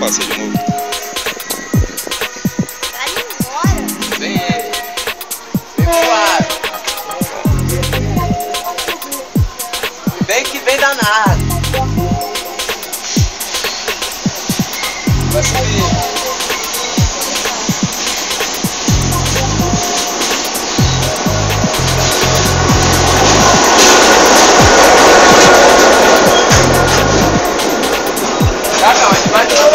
passa de novo. Vai embora. Vem Vem que vem danado. Vai subir. Vai, não, a gente vai.